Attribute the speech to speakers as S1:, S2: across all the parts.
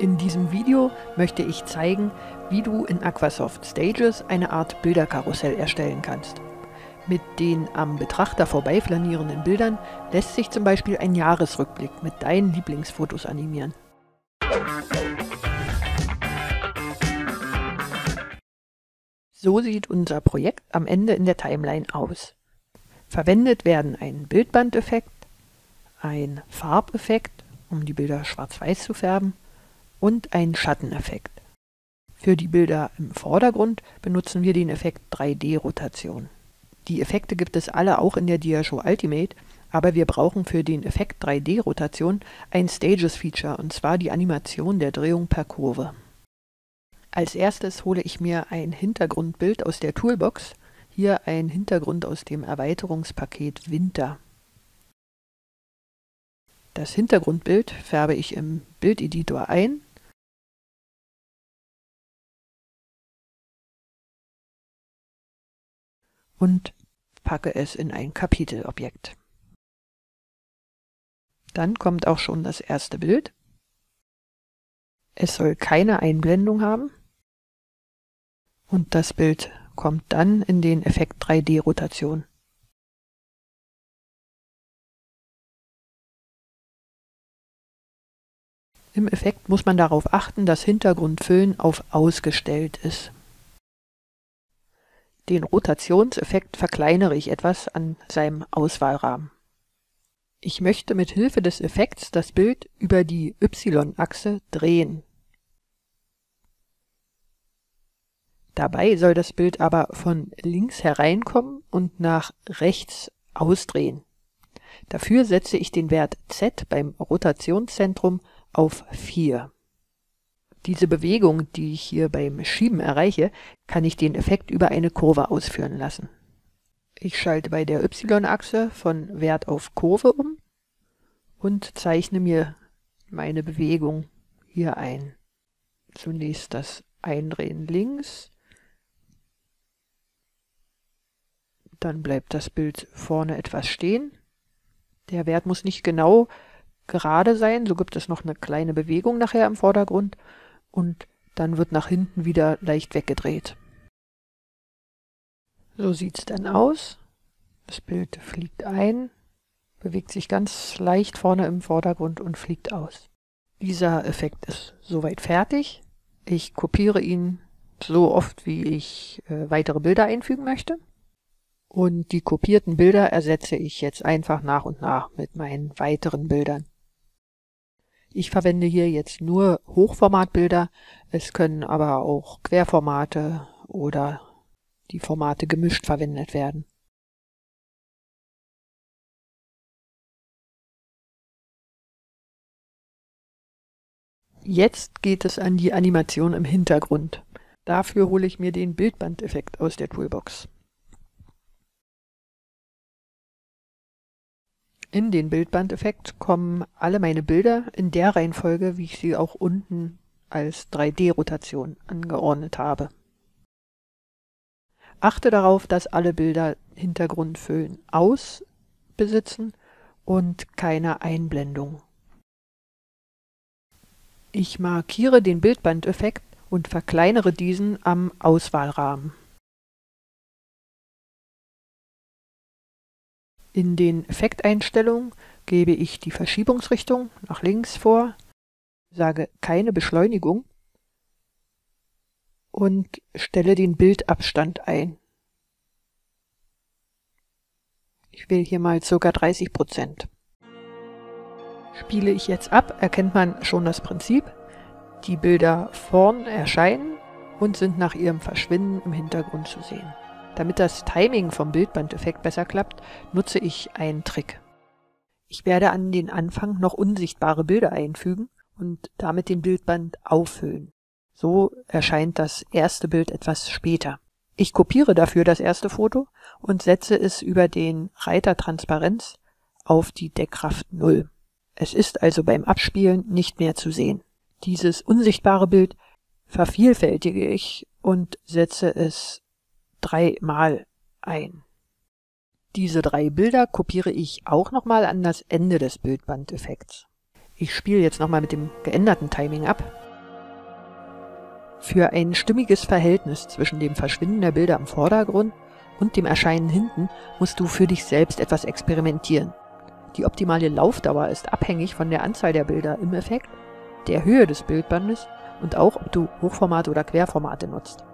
S1: In diesem Video möchte ich zeigen, wie du in Aquasoft Stages eine Art Bilderkarussell erstellen kannst. Mit den am Betrachter vorbeiflanierenden Bildern lässt sich zum Beispiel ein Jahresrückblick mit deinen Lieblingsfotos animieren. So sieht unser Projekt am Ende in der Timeline aus. Verwendet werden ein Bildbandeffekt, ein Farbeffekt, um die Bilder schwarz-weiß zu färben, und ein Schatteneffekt. Für die Bilder im Vordergrund benutzen wir den Effekt 3D-Rotation. Die Effekte gibt es alle auch in der Diashow Ultimate, aber wir brauchen für den Effekt 3D-Rotation ein Stages-Feature, und zwar die Animation der Drehung per Kurve. Als erstes hole ich mir ein Hintergrundbild aus der Toolbox, hier ein Hintergrund aus dem Erweiterungspaket Winter. Das Hintergrundbild färbe ich im Bildeditor ein und packe es in ein Kapitelobjekt. Dann kommt auch schon das erste Bild. Es soll keine Einblendung haben. Und das Bild kommt dann in den Effekt 3D Rotation. Im Effekt muss man darauf achten, dass Hintergrundfüllen auf Ausgestellt ist. Den Rotationseffekt verkleinere ich etwas an seinem Auswahlrahmen. Ich möchte mit Hilfe des Effekts das Bild über die y-Achse drehen. Dabei soll das Bild aber von links hereinkommen und nach rechts ausdrehen. Dafür setze ich den Wert z beim Rotationszentrum auf 4 diese Bewegung, die ich hier beim Schieben erreiche, kann ich den Effekt über eine Kurve ausführen lassen. Ich schalte bei der y-Achse von Wert auf Kurve um und zeichne mir meine Bewegung hier ein. Zunächst das Eindrehen links, dann bleibt das Bild vorne etwas stehen. Der Wert muss nicht genau gerade sein, so gibt es noch eine kleine Bewegung nachher im Vordergrund und dann wird nach hinten wieder leicht weggedreht. So sieht es dann aus. Das Bild fliegt ein, bewegt sich ganz leicht vorne im Vordergrund und fliegt aus. Dieser Effekt ist soweit fertig. Ich kopiere ihn so oft, wie ich äh, weitere Bilder einfügen möchte. Und die kopierten Bilder ersetze ich jetzt einfach nach und nach mit meinen weiteren Bildern. Ich verwende hier jetzt nur Hochformatbilder. Es können aber auch Querformate oder die Formate gemischt verwendet werden. Jetzt geht es an die Animation im Hintergrund. Dafür hole ich mir den Bildbandeffekt aus der Toolbox. In den Bildbandeffekt kommen alle meine Bilder in der Reihenfolge, wie ich sie auch unten als 3D-Rotation angeordnet habe. Achte darauf, dass alle Bilder Hintergrundfüllen aus besitzen und keine Einblendung. Ich markiere den Bildbandeffekt und verkleinere diesen am Auswahlrahmen. In den Effekteinstellungen gebe ich die Verschiebungsrichtung nach links vor, sage keine Beschleunigung und stelle den Bildabstand ein. Ich will hier mal ca. 30 Prozent. Spiele ich jetzt ab, erkennt man schon das Prinzip. Die Bilder vorn erscheinen und sind nach ihrem Verschwinden im Hintergrund zu sehen. Damit das Timing vom Bildbandeffekt besser klappt, nutze ich einen Trick. Ich werde an den Anfang noch unsichtbare Bilder einfügen und damit den Bildband auffüllen. So erscheint das erste Bild etwas später. Ich kopiere dafür das erste Foto und setze es über den Reiter Transparenz auf die Deckkraft 0. Es ist also beim Abspielen nicht mehr zu sehen. Dieses unsichtbare Bild vervielfältige ich und setze es dreimal ein. Diese drei Bilder kopiere ich auch nochmal an das Ende des Bildbandeffekts. Ich spiele jetzt nochmal mit dem geänderten Timing ab. Für ein stimmiges Verhältnis zwischen dem Verschwinden der Bilder im Vordergrund und dem Erscheinen hinten musst du für dich selbst etwas experimentieren. Die optimale Laufdauer ist abhängig von der Anzahl der Bilder im Effekt, der Höhe des Bildbandes und auch, ob du Hochformate oder Querformate nutzt.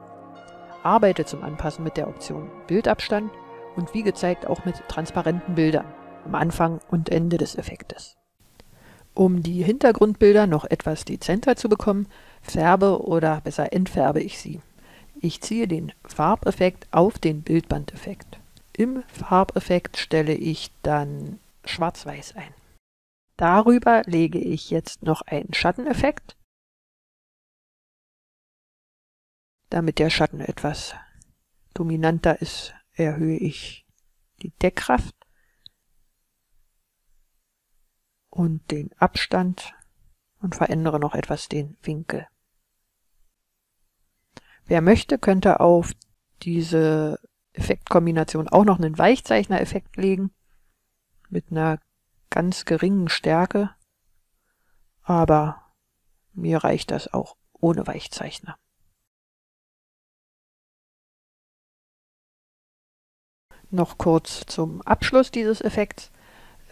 S1: Arbeite zum Anpassen mit der Option Bildabstand und wie gezeigt auch mit transparenten Bildern am Anfang und Ende des Effektes. Um die Hintergrundbilder noch etwas dezenter zu bekommen, färbe oder besser entfärbe ich sie. Ich ziehe den Farbeffekt auf den Bildbandeffekt. Im Farbeffekt stelle ich dann Schwarz-Weiß ein. Darüber lege ich jetzt noch einen Schatteneffekt, damit der Schatten etwas dominanter ist, erhöhe ich die Deckkraft und den Abstand und verändere noch etwas den Winkel. Wer möchte, könnte auf diese Effektkombination auch noch einen Weichzeichner-Effekt legen mit einer ganz geringen Stärke, aber mir reicht das auch ohne Weichzeichner. Noch kurz zum Abschluss dieses Effekts.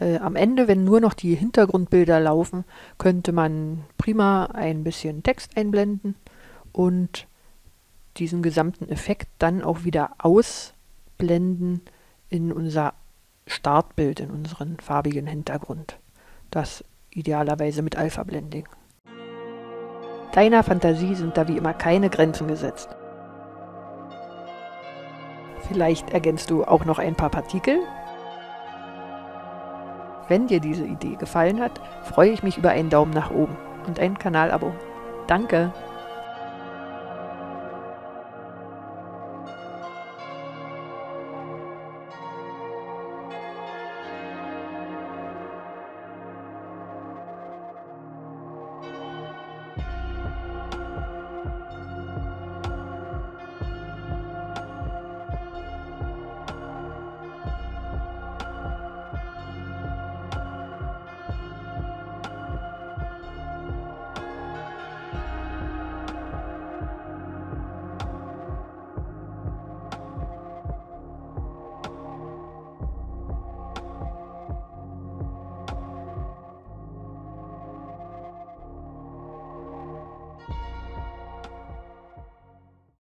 S1: Äh, am Ende, wenn nur noch die Hintergrundbilder laufen, könnte man prima ein bisschen Text einblenden und diesen gesamten Effekt dann auch wieder ausblenden in unser Startbild, in unseren farbigen Hintergrund. Das idealerweise mit Alpha-Blending. Deiner Fantasie sind da wie immer keine Grenzen gesetzt. Vielleicht ergänzt du auch noch ein paar Partikel. Wenn dir diese Idee gefallen hat, freue ich mich über einen Daumen nach oben und ein Kanalabo. Danke!